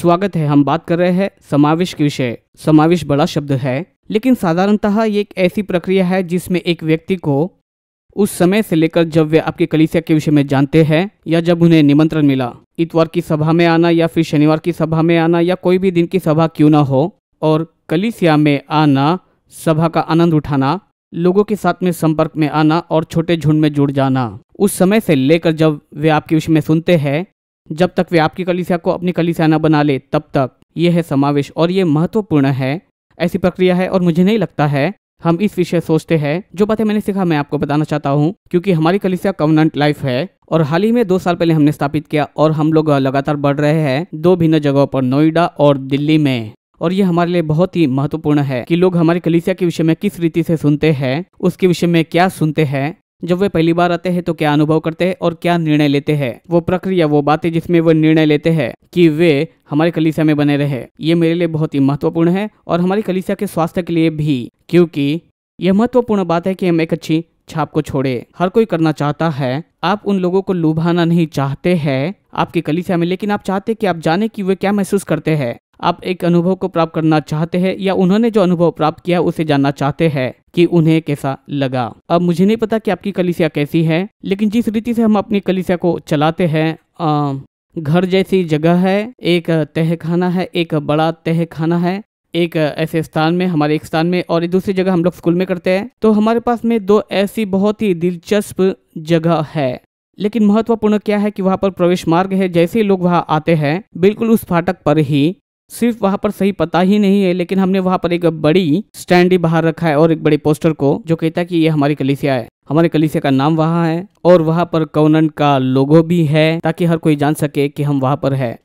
स्वागत है। हम बात कर रहे हैं समावेश के विषय। समावेश बड़ा शब्द है, लेकिन साधारणतः ये एक ऐसी प्रक्रिया है जिसमें एक व्यक्ति को उस समय से लेकर जब वे आपके कलिसिया के विषय में जानते हैं या जब उन्हें निमंत्रण मिला, इतवार की सभा में आना या फिर शनिवार की सभा में आना या कोई भी दिन की सभा क्यों ना हो, और कलिसिया में आना, सभा का आनंद उठाना, लोगों के साथ में संपर्क में आना और छोटे झुंड में जुड़ जाना। उस समय से लेकर जब वे आपके विषय में सुनते हैं जब तक वे आपकी कलिसिया को अपनी कलिसिया न बना ले, तब तक ये है समावेश और ये महत्वपूर्ण है। ऐसी प्रक्रिया है और मुझे नहीं लगता है। हम इस विषय सोचते हैं। जो बातें मैंने सीखा मैं आपको बताना चाहता हूँ, क्योंकि हमारी कलिसिया कवनेंट लाइफ है और हाल ही में दो साल पहले हमने स्थापित किया और हम लोग लगातार बढ़ रहे हैं दो भिन्न जगहों पर, नोएडा और दिल्ली में। और ये हमारे लिए बहुत ही महत्वपूर्ण है कि लोग हमारी कलिसिया के विषय में किस रीति से सुनते हैं, उसके विषय में क्या सुनते हैं जब वे पहली बार आते हैं तो क्या अनुभव करते हैं और क्या निर्णय लेते हैं? वो प्रक्रिया, वो बातें जिसमें वो निर्णय लेते हैं कि वे हमारी कलिसिया में बने रहे, ये मेरे लिए बहुत ही महत्वपूर्ण है और हमारी कलिसिया के स्वास्थ्य के लिए भी, क्योंकि यह महत्वपूर्ण बात है कि हम एक अच्छी छाप को छोड़े। हर कोई करना चाहता है। आप उन लोगों को लुभाना नहीं चाहते हैं आपकी कलिसिया में, लेकिन आप चाहते कि आप जाने कि वे क्या महसूस करते हैं। आप एक अनुभव को प्राप्त करना चाहते हैं या उन्होंने जो अनुभव प्राप्त किया उसे जानना चाहते हैं कि उन्हें कैसा लगा। अब मुझे नहीं पता कि आपकी कलिसिया कैसी है, लेकिन जिस रीति से हम अपनी कलिसिया को चलाते हैं घर जैसी जगह है, एक तह खाना है, एक बड़ा तह खाना है, एक ऐसे स्थान में, हमारे एक स्थान में और दूसरी जगह हम लोग स्कूल में करते हैं तो हमारे पास में दो ऐसी बहुत ही दिलचस्प जगह है। लेकिन महत्वपूर्ण क्या है कि वहाँ पर प्रवेश मार्ग है, जैसे ही लोग वहाँ आते हैं, बिल्कुल उस फाटक पर ही सिर्फ़ वहाँ पर सही पता ही नहीं है, लेकिन हमने वहाँ पर एक बड़ी स्टैंड ही बाहर रखा है और एक बड़े पोस्टर को जो कहता है कि ये हमारी कलिसिया है। हमारे कलिसिया का नाम वहाँ है और वहाँ पर कौनन का लोगो भी है ताकि हर कोई जान सके कि हम वहाँ पर है।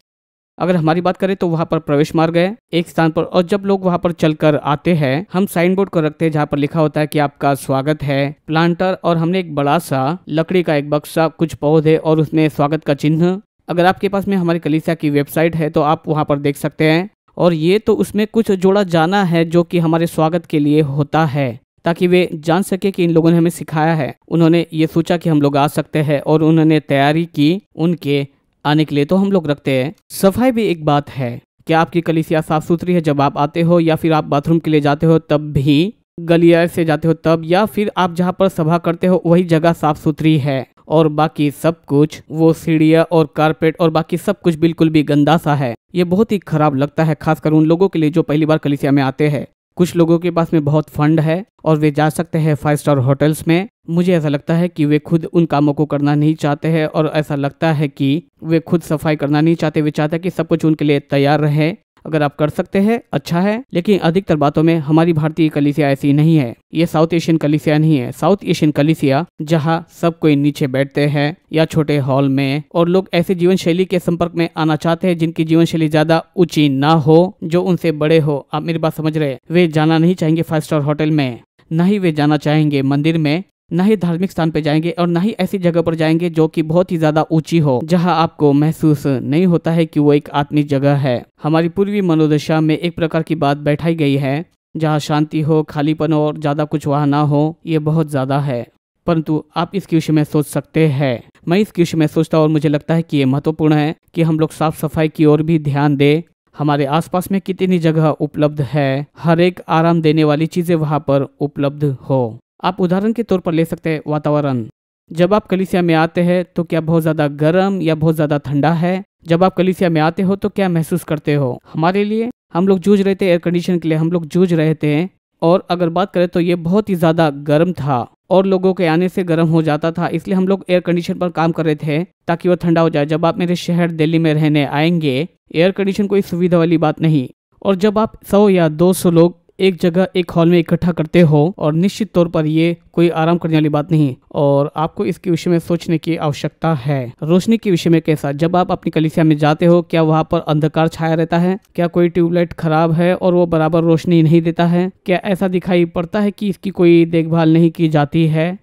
अगर हमारी बात करें तो वहाँ पर प्रवेश मार्ग है, एक स्थान पर। और जब लोग वहाँ पर चलकर आते हैं, हम साइन बोर्ड को रखते हैं जहाँ पर लिखा होता है कि आपका स्वागत है। प्लांटर और हमने एक बड़ा सा लकड़ी का एक बक्सा, कुछ पौधे और उसमें स्वागत का चिन्ह अगर आपके पास में हमारी कलिसिया की वेबसाइट है तो आप वहाँ पर देख सकते हैं। और ये तो उसमें कुछ जोड़ा जाना है, जो कि हमारे स्वागत के लिए होता है, ताकि वे जान सके कि इन लोगों ने हमें सिखाया है। उन्होंने ये सोचा कि हम लोग आ सकते हैं, और उन्होंने तैयारी की उनके आने के लिए तो हम लोग रखते हैं। सफ़ाई भी एक बात है। क्या आपकी कलिसिया साफ़ सुथरी है जब आप आते हो, या फिर आप बाथरूम के लिए जाते हो, तब भी गलिया से जाते हो, तब, या फिर आप जहाँ पर सभा करते हो, वही जगह साफ़ सुथरी है। और बाकी सब कुछ वो सीढ़िया और कारपेट और बाकी सब कुछ बिल्कुल भी गंदा सा है। ये बहुत ही खराब लगता है, खासकर उन लोगों के लिए जो पहली बार कलिसिया में आते हैं। कुछ लोगों के पास में बहुत फंड है और वे जा सकते हैं फाइव स्टार होटल्स में। मुझे ऐसा लगता है कि वे खुद उन कामों को करना नहीं चाहते हैं और ऐसा लगता है कि वे खुद सफ़ाई करना नहीं चाहते। वे चाहते कि सब कुछ उनके लिए तैयार रहे। अगर आप कर सकते हैं अच्छा है। लेकिन अधिकतर बातों में हमारी भारतीय कलिसिया ऐसी नहीं है। ये साउथ एशियन कलिसिया नहीं है। साउथ एशियन कलिसिया, जहाँ सब कोई नीचे बैठते हैं या छोटे हॉल में, और लोग ऐसे जीवन शैली के संपर्क में आना चाहते हैं जिनकी जीवन शैली ज़्यादा ऊँची ना हो, जो उनसे बड़े हो। आप मेरी बात समझ रहे वे जाना नहीं चाहेंगे फाइव स्टार होटल में, न ही वे जाना चाहेंगे मंदिर में न ही धार्मिक स्थान पे जाएँगे और न ही ऐसी जगह पर जाएँगे जो कि बहुत ही ज़्यादा ऊँची हो, जहाँ आपको महसूस नहीं होता है कि वो एक आत्मिक जगह है। हमारी पूर्वी मनोदशा में एक प्रकार की बात बैठाई गई है, जहाँ शांति हो, खालीपन हो और ज़्यादा कुछ वहाँ ना हो, ये बहुत ज़्यादा है। परंतु आप इसके विषय में सोच सकते हैं। मैं इसके विषय में सोचता और मुझे लगता है कि ये महत्वपूर्ण है कि हम लोग साफ़ सफ़ाई की ओर भी ध्यान दें। हमारे आसपास में कितनी जगह उपलब्ध है, हर एक आराम देने वाली चीज़ें वहाँ पर उपलब्ध हो। आप उदाहरण के तौर पर ले सकते हैं वातावरण। जब आप कलिसिया में आते हैं तो क्या बहुत ज़्यादा गर्म या बहुत ज़्यादा ठंडा है? जब आप कलिसिया में आते हो तो क्या महसूस करते हो? हमारे लिए हम लोग जूझ रहे थे एयर कंडीशन के लिए, हम लोग जूझ रहे थे। और अगर बात करें तो ये बहुत ही ज़्यादा गर्म था। और लोगों के आने से गर्म हो जाता था, इसलिए हम लोग एयर कंडीशन पर काम कर रहे थे, ताकि वो ठंडा हो जाए। जब आप मेरे शहर दिल्ली में रहने आएँगे एयर कंडीशन कोई सुविधा वाली बात नहीं। और जब आप सौ या दो सौ लोग एक जगह एक हॉल में इकट्ठा करते हो और निश्चित तौर पर ये कोई आराम करने वाली बात नहीं और आपको इसके विषय में सोचने की आवश्यकता है। रोशनी के विषय में कैसा? जब आप अपनी कलिसिया में जाते हो क्या वहाँ पर अंधकार छाया रहता है? क्या कोई ट्यूबलाइट खराब है और वो बराबर रोशनी नहीं देता है? क्या ऐसा दिखाई पड़ता है कि इसकी कोई देखभाल नहीं की जाती है?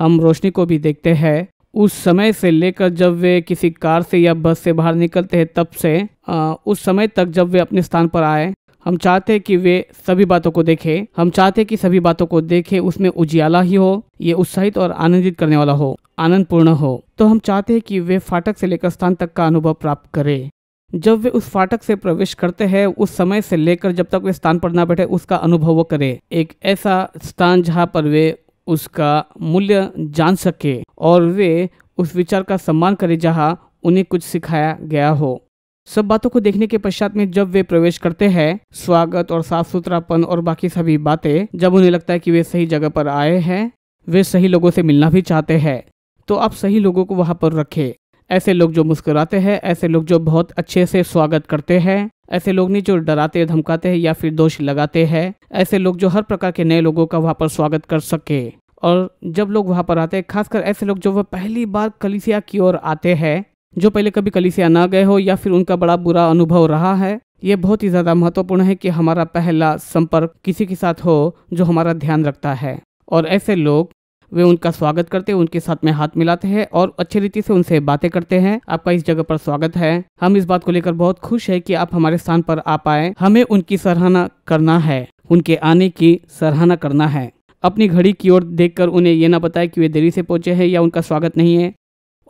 हम रोशनी को भी देखते हैं। उस समय से लेकर जब वे किसी कार से या बस से बाहर निकलते हैं तब से आ, उस समय तक जब वे अपने स्थान पर आए हम चाहते कि वे सभी बातों को देखें। हम चाहते कि सभी बातों को देखें, उसमें उजियाला ही हो, ये उत्साहित और आनंदित करने वाला हो, आनंदपूर्ण हो। तो हम चाहते हैं कि वे फाटक से लेकर स्थान तक का अनुभव प्राप्त करें। जब वे उस फाटक से प्रवेश करते हैं, उस समय से लेकर जब तक वे स्थान पर ना बैठे, उसका अनुभव वो करे। एक ऐसा स्थान जहाँ पर वे उसका मूल्य जान सके और वे उस विचार का सम्मान करे जहाँ उन्हें कुछ सिखाया गया हो। सब बातों को देखने के पश्चात में जब वे प्रवेश करते हैं, स्वागत और साफ़ सुथरापन और बाकी सभी बातें, जब उन्हें लगता है कि वे सही जगह पर आए हैं, वे सही लोगों से मिलना भी चाहते हैं। तो आप सही लोगों को वहाँ पर रखें। ऐसे लोग जो मुस्कुराते हैं, ऐसे लोग जो बहुत अच्छे से स्वागत करते हैं, ऐसे लोग नहीं जो डराते, धमकाते हैं या फिर दोष लगाते हैं, ऐसे लोग जो हर प्रकार के नए लोगों का वहाँ पर स्वागत कर सके। और जब लोग वहाँ पर आते हैं, खासकर ऐसे लोग जो वह पहली बार कलिसिया की ओर आते हैं जो पहले कभी कलिसिया ना गए हो या फिर उनका बड़ा बुरा अनुभव रहा है, ये बहुत ही ज़्यादा महत्वपूर्ण है कि हमारा पहला संपर्क किसी के साथ हो जो हमारा ध्यान रखता है। और ऐसे लोग, वे उनका स्वागत करते हैं, उनके साथ में हाथ मिलाते हैं और अच्छी रीति से उनसे बातें करते हैं। आपका इस जगह पर स्वागत है। हम इस बात को लेकर बहुत खुश है कि आप हमारे स्थान पर आ पाए। हमें उनकी सराहना करना है। उनके आने की सराहना करना है। अपनी घड़ी की ओर देखकर उन्हें यह ना बताए कि वे देरी से पहुँचे हैं या उनका स्वागत नहीं है।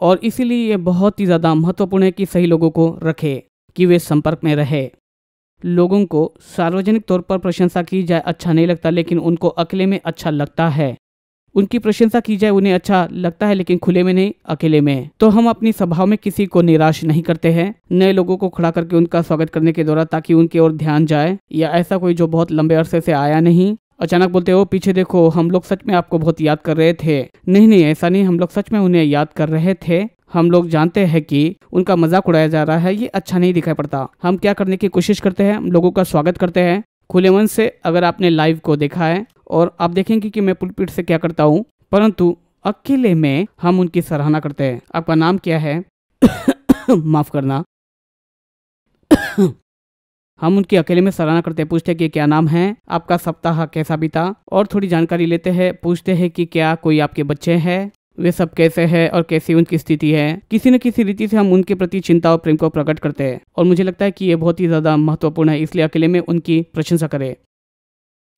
और इसीलिए ये बहुत ही ज़्यादा महत्वपूर्ण है कि सही लोगों को रखे, कि वे संपर्क में रहे। लोगों को सार्वजनिक तौर पर प्रशंसा की जाए अच्छा नहीं लगता, लेकिन उनको अकेले में अच्छा लगता है। उनकी प्रशंसा की जाए, उन्हें अच्छा लगता है, लेकिन खुले में नहीं, अकेले में। तो हम अपनी सभाओं में किसी को निराश नहीं करते हैं। नए लोगों को खड़ा करके उनका स्वागत करने के दौरान ताकि उनकी ओर ध्यान जाए, या ऐसा कोई जो बहुत लंबे अरसे से आया नहीं। अचानक बोलते हो पीछे देखो, हम लोग सच में आपको बहुत याद कर रहे थे। नहीं नहीं, ऐसा नहीं, हम लोग सच में उन्हें याद कर रहे थे। हम लोग जानते हैं कि उनका मज़ाक उड़ाया जा रहा है, ये अच्छा नहीं दिखाई पड़ता। हम क्या करने की कोशिश करते हैं? हम लोगों का स्वागत करते हैं। खुले मन से अगर आपने लाइव को देखा है, और आप देखेंगे कि मैं पुलपीट से क्या करता हूँ, परंतु अकेले में हम उनकी सराहना करते हैं। आपका नाम क्या है? माफ़ करना। हम उनकी अकेले में सराहना करते पूछते हैं कि क्या नाम है आपका सप्ताह कैसा बीता? और थोड़ी जानकारी लेते हैं पूछते हैं कि क्या कोई आपके बच्चे हैं? वे सब कैसे हैं और कैसी उनकी स्थिति है? किसी न किसी रीति से हम उनके प्रति चिंता और प्रेम को प्रकट करते हैं। और मुझे लगता है कि ये बहुत ही ज़्यादा महत्वपूर्ण है इसलिए अकेले में उनकी प्रशंसा करें।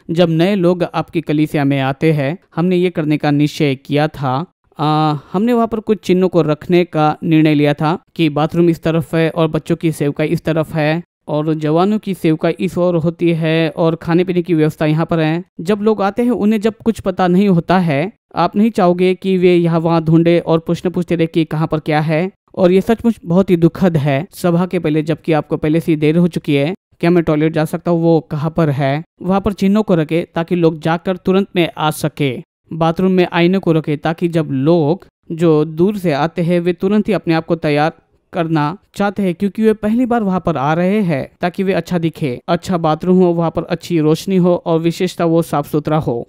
जब नए लोग आपकी कलीसिया में आते हैं हमने ये करने का निश्चय किया था। आ, हमने वहाँ पर कुछ चिन्हों को रखने का निर्णय लिया था कि बाथरूम इस तरफ़ है और बच्चों की सेवका इस तरफ़ है। और जवानों की सेवका इस ओर होती है और खाने पीने की व्यवस्था यहाँ पर है। जब लोग आते हैं, उन्हें जब कुछ पता नहीं होता है, आप नहीं चाहोगे कि वे यहाँ वहाँ ढूंढे और पूछने पूछते रहे कि कहाँ पर क्या है। और ये सचमुच बहुत ही दुखद है। सभा के पहले, जबकि आपको पहले से देर हो चुकी है, क्या मैं टॉयलेट जा सकता हूँ? वो कहाँ पर है? वहाँ पर चिन्हों को रखे ताकि लोग जाकर तुरंत में आ सके। बाथरूम में आईने को रखे ताकि जब लोग जो दूर से आते हैं, वे तुरंत ही अपने आप को तैयार करना चाहते हैं, क्योंकि वे पहली बार वहाँ पर आ रहे हैं, ताकि वे अच्छा दिखे अच्छा बाथरूम हो, वहाँ पर अच्छी रोशनी हो और विशेषता वो साफ़ सुथरा हो।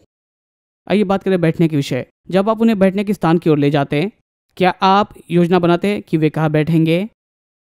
आइए बात करें बैठने के विषय। जब आप उन्हें बैठने के स्थान की ओर ले जाते हैं, क्या आप योजना बनाते हैं कि वे कहाँ बैठेंगे?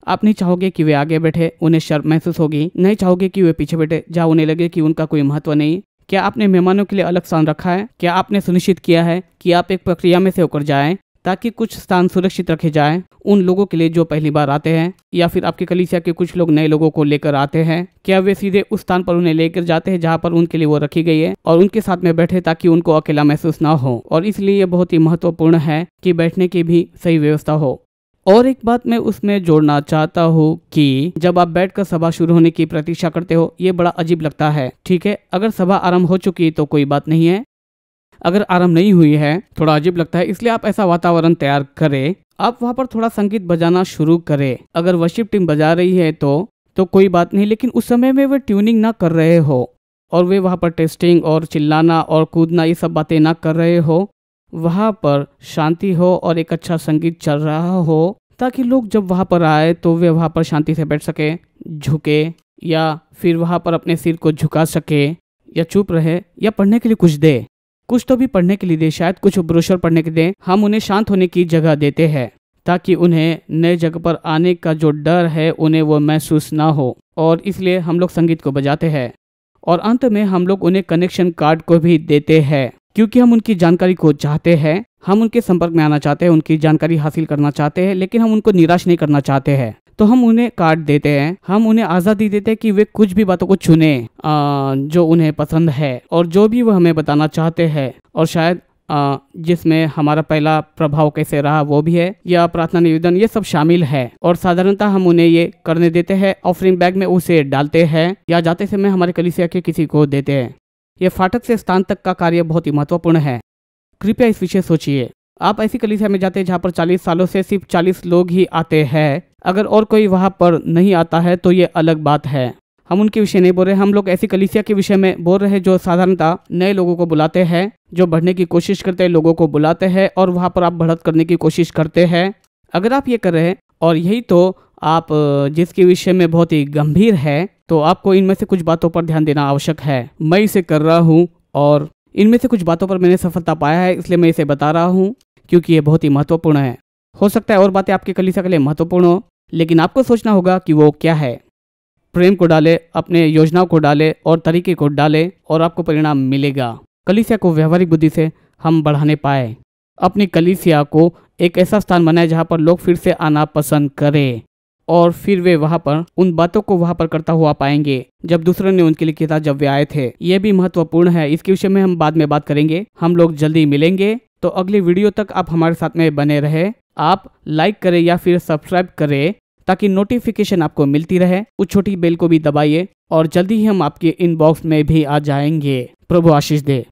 आप नहीं चाहोगे कि वे आगे बैठे, उन्हें शर्म महसूस होगी। नहीं चाहोगे कि वे पीछे बैठे, जहाँ उन्हें लगे कि उनका कोई महत्व नहीं। क्या आपने मेहमानों के लिए अलग स्थान रखा है? क्या आपने सुनिश्चित किया है कि आप एक प्रक्रिया में से होकर जाएँ? ताकि कुछ स्थान सुरक्षित रखे जाएँ उन लोगों के लिए जो पहली बार आते हैं, या फिर आपके कलीसिया के कुछ लोग नए लोगों को लेकर आते हैं। क्या वे सीधे उस स्थान पर उन्हें लेकर जाते हैं जहाँ पर उनके लिए वो रखी गई है और उनके साथ में बैठे ताकि उनको अकेला महसूस ना हो? और इसलिए ये बहुत ही महत्वपूर्ण है कि बैठने की भी सही व्यवस्था हो। और एक बात मैं उसमें जोड़ना चाहता हूँ कि जब आप बैठकर सभा शुरू होने की प्रतीक्षा करते हो ये बड़ा अजीब लगता है, ठीक है? अगर सभा आरंभ हो चुकी है तो कोई बात नहीं है। अगर आरंभ नहीं हुई है, थोड़ा अजीब लगता है, इसलिए आप ऐसा वातावरण तैयार करें। आप वहाँ पर थोड़ा संगीत बजाना शुरू करें। अगर वर्शिप टीम बजा रही है तो तो कोई बात नहीं, लेकिन उस समय में वे ट्यूनिंग ना कर रहे हो और वे वहाँ पर टेस्टिंग और चिल्लाना और कूदना, ये सब बातें ना कर रहे हो। वहाँ पर शांति हो और एक अच्छा संगीत चल रहा हो, ताकि लोग जब वहाँ पर आए तो वे वहाँ पर शांति से बैठ सके, झुके या फिर वहाँ पर अपने सिर को झुका सके या चुप रहे या पढ़ने के लिए कुछ दे। कुछ तो भी पढ़ने के लिए दे, शायद कुछ ब्रोशर पढ़ने के दें। हम उन्हें शांत होने की जगह देते हैं, ताकि उन्हें नए जगह पर आने का जो डर है, उन्हें वो महसूस ना हो। और इसलिए हम लोग संगीत को बजाते हैं। और अंत में हम लोग उन्हें कनेक्शन कार्ड को भी देते हैं, क्योंकि हम उनकी जानकारी को चाहते हैं। हम उनके संपर्क में आना चाहते हैं, उनकी जानकारी हासिल करना चाहते हैं, लेकिन हम उनको निराश नहीं करना चाहते हैं। तो हम उन्हें कार्ड देते हैं। हम उन्हें आज़ादी देते हैं कि वे कुछ भी बातों को चुने जो उन्हें पसंद है और जो भी वो हमें बताना चाहते हैं। और शायद जिसमें हमारा पहला प्रभाव कैसे रहा वो भी है, या प्रार्थना निवेदन, ये सब शामिल है। और साधारणतः हम उन्हें ये करने देते हैं, ऑफरिंग बैग में उसे डालते हैं, या जाते समय हमारे कलिसिया के किसी को देते हैं। ये फाटक से स्थान तक का कार्य बहुत ही महत्वपूर्ण है। कृपया इस विषय सोचिए। आप ऐसी कलिसिया में जाते हैं जहाँ पर 40 सालों से सिर्फ़ 40 लोग ही आते हैं। अगर और कोई वहाँ पर नहीं आता है तो ये अलग बात है। हम उनके विषय नहीं बोल रहे। हम लोग ऐसी कलिसिया के विषय में बोल रहे जो साधारणतः नए लोगों को बुलाते हैं, जो बढ़ने की कोशिश करते हैं, लोगों को बुलाते हैं और वहाँ पर आप बढ़त करने की कोशिश करते हैं। अगर आप ये कर रहे हैं और यही तो आप, जिसके विषय में बहुत ही गंभीर है तो आपको इनमें से कुछ बातों पर ध्यान देना आवश्यक है। मैं इसे कर रहा हूँ और इनमें से कुछ बातों पर मैंने सफलता पाया है, इसलिए मैं इसे बता रहा हूँ, क्योंकि ये बहुत ही महत्वपूर्ण है। हो सकता है और बातें आपके कलिसा के लिए महत्वपूर्ण हो। लेकिन आपको सोचना होगा कि वो क्या है। प्रेम को डाले, अपने योजनाओं को डाले और तरीके को डाले और आपको परिणाम मिलेगा। कलिसिया को व्यवहारिक बुद्धि से हम बढ़ाने पाए। अपनी कलिसिया को एक ऐसा स्थान बनाए जहाँ पर लोग फिर से आना पसंद करें और फिर वे वहाँ पर उन बातों को वहाँ पर करता हुआ पाएँगे। जब दूसरों ने उनके लिए किया था, जब वे आए थे, ये भी महत्वपूर्ण है। इसके विषय में हम बाद में बात करेंगे। हम लोग जल्दी मिलेंगे। तो अगली वीडियो तक आप हमारे साथ में बने रहे। आप लाइक करें या फिर सब्सक्राइब करें ताकि नोटिफिकेशन आपको मिलती रहे। उस छोटी बेल को भी दबाइए और जल्दी ही हम आपके इनबॉक्स में भी आ जाएँगे। प्रभु आशीष दे।